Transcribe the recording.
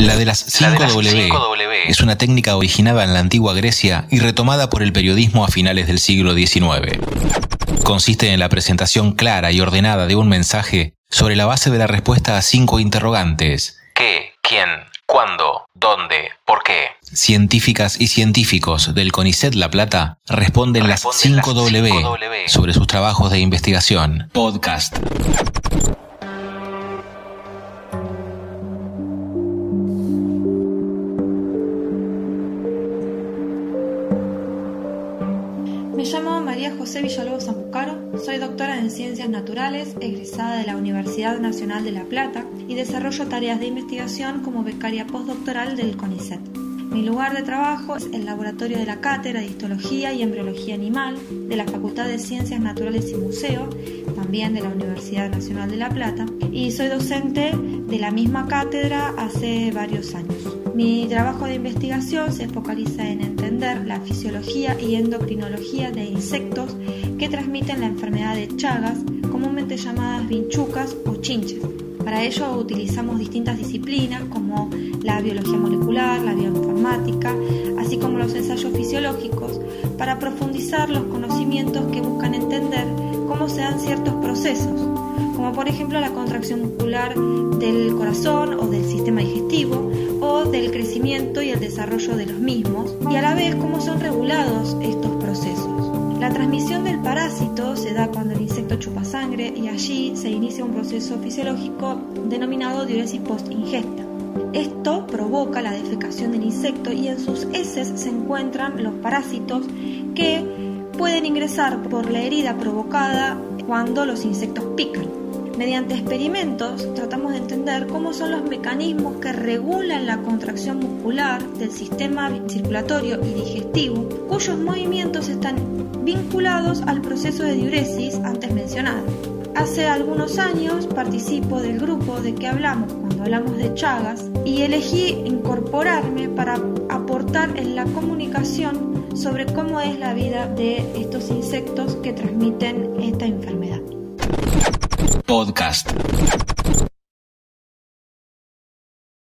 La de las 5W, es una técnica originada en la antigua Grecia y retomada por el periodismo a finales del siglo XIX. Consiste en la presentación clara y ordenada de un mensaje sobre la base de la respuesta a cinco interrogantes. ¿Qué? ¿Quién? ¿Cuándo? ¿Dónde? ¿Por qué? Científicas y científicos del CONICET La Plata responden, las 5W sobre sus trabajos de investigación. Podcast. Me llamo María José Villalobos Zambucaro, soy doctora en Ciencias Naturales, egresada de la Universidad Nacional de La Plata y desarrollo tareas de investigación como becaria postdoctoral del CONICET. Mi lugar de trabajo es el laboratorio de la Cátedra de Histología y Embriología Animal de la Facultad de Ciencias Naturales y Museo, también de la Universidad Nacional de La Plata, y soy docente de la misma cátedra hace varios años. Mi trabajo de investigación se focaliza en entender la fisiología y endocrinología de insectos que transmiten la enfermedad de Chagas, comúnmente llamadas vinchucas o chinches. Para ello utilizamos distintas disciplinas como la biología molecular, la bioinformática, así como los ensayos fisiológicos, para profundizar los conocimientos que buscan entender cómo se dan ciertos procesos, como por ejemplo la contracción muscular del corazón o del sistema digestivo, o del crecimiento y el desarrollo de los mismos, y a la vez cómo son regulados estos procesos. La transmisión del parásito se da cuando el insecto chupa sangre y allí se inicia un proceso fisiológico denominado diuresis post-ingesta. Esto provoca la defecación del insecto y en sus heces se encuentran los parásitos que pueden ingresar por la herida provocada cuando los insectos pican. Mediante experimentos tratamos de entender cómo son los mecanismos que regulan la contracción muscular del sistema circulatorio y digestivo, cuyos movimientos están vinculados al proceso de diuresis antes mencionado. Hace algunos años participo del grupo de que hablamos cuando hablamos de Chagas y elegí incorporarme para aportar en la comunicación sobre cómo es la vida de estos insectos que transmiten esta enfermedad. Podcast.